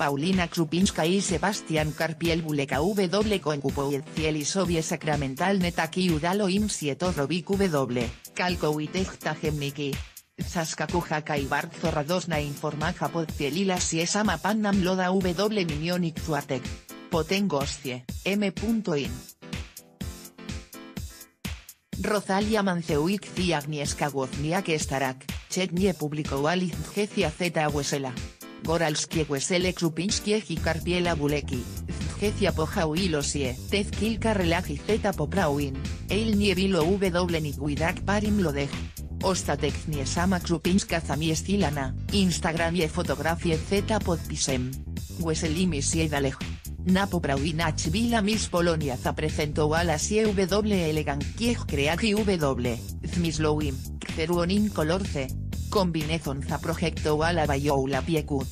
Paulina Krupinska y Sebastián Karpiel Buleka W con Kupowieciel y Sobie Sacramental Netaki Udalo Im Sietorovic W, Kalko Witekta Gemniki. Saskakuja Kaibar Zorradosna Informaja Podcielila Siesama Pannam Loda W Minionik Zuatek. Potengoscie, M.in. Rosalia Manceuik Agnieszka Wozniak Starak, Chetnie publicó Alizgecia Z Wesela. Goralskie Wesele Krupinski i Buleki, Zgecia Pohauilosie, Tez Kilka Relagi Z Poprauin, El Nievilo W Niguidak Parim Lodej. Ostatek Sama Krupinska Zamiestilana, Instagram y fotografie Z Podpisem. Weselimi Siedalej. Napo Prawinach Vila Miss Polonia za presentó a la CW Elegant Kiech Creaki W, Zmisloim, Ceruonin Color C. Combinezon za proyecto a la Bayoula Piekut.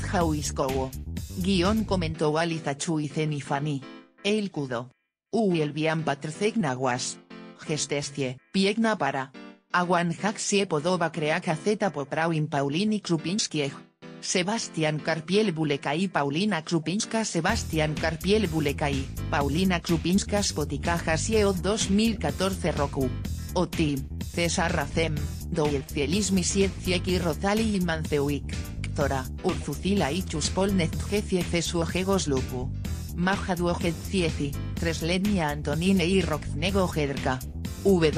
Zhauiskowo. Guión comentó a Lizachu y Zenifani. El Kudo. Ui el Bian Patrcek Naguas. Gestestie, Piegna para. Aguan Hak Podoba Creaka Z Poprawin Paulini Krupinskiech. Sebastián Karpiel Bulekai Paulina Krupinska Sebastián Karpiel Bulekai, Paulina Krupinska Spotikaja SIEO 2014 Roku. Oti, César Racem, Douelcielismi Sietzieki Rotali y Manceuik, Ktora, Urzucila y Chuspolnet Gecie Cesuojegos Lupu. Majaduojet Cieci, Treslenia Antonine y Rocknego Jedrka. W.